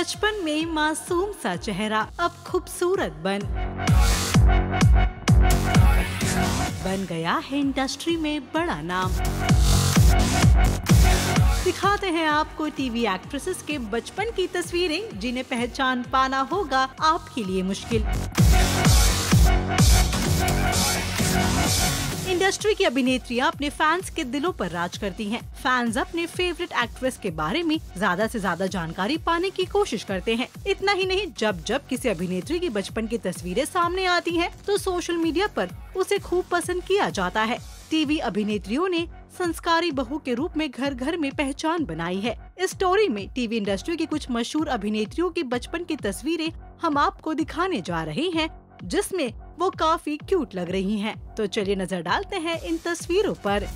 बचपन में मासूम सा चेहरा, अब खूबसूरत बन। बन गया है इंडस्ट्री में बड़ा नाम। दिखाते हैं आपको टीवी एक्ट्रेसेस के बचपन की तस्वीरें, जिन्हें पहचान पाना होगा आपके लिए मुश्किल। इंडस्ट्री की अभिनेत्रियाँ अपने फैंस के दिलों पर राज करती हैं। फैंस अपने फेवरेट एक्ट्रेस के बारे में ज़्यादा से ज़्यादा जानकारी पाने की कोशिश करते हैं। इतना ही नहीं जब जब किसी अभिनेत्री की बचपन की तस्वीरें सामने आती हैं, तो सोशल मीडिया पर उसे खूब पसंद किया जाता है। टीवी अभिनेत्रियों ने संस्कारी बहू के रूप में घर घर में पहचान बनाई है। इस स्टोरी में टीवी इंडस्ट्री की कुछ मशहूर अभिनेत्रियों की बचपन की तस्वीरें हम आपको दिखाने जा रहे हैं जिसमें वो काफ़ी क्यूट लग रही हैं। तो चलिए नज़र डालते हैं इन तस्वीरों पर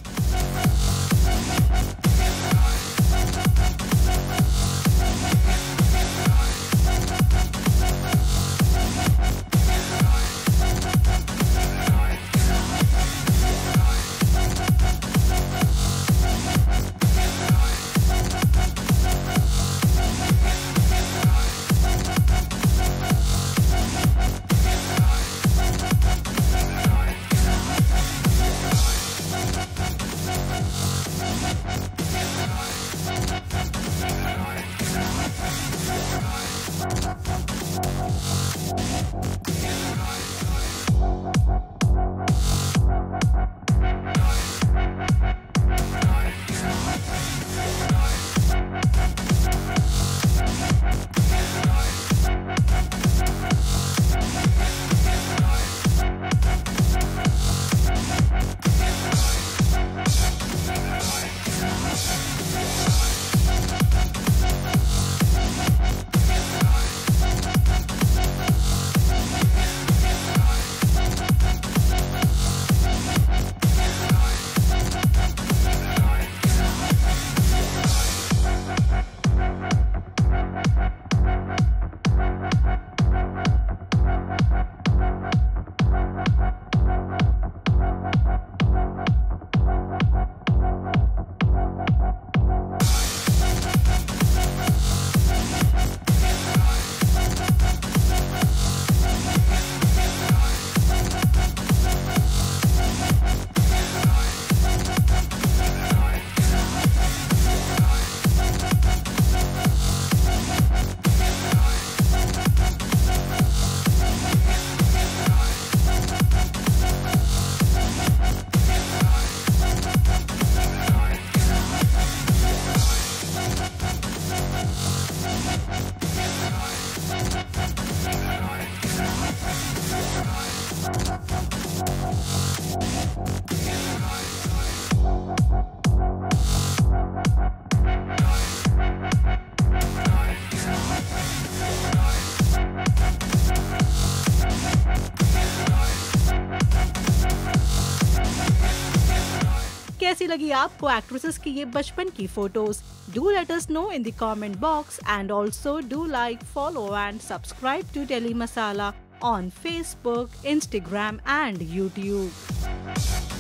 कैसी लगी आपको एक्ट्रेसेस की ये बचपन की photos do let us know in the comment box and also do like follow and subscribe to Telly Masala on Facebook Instagram and YouTube.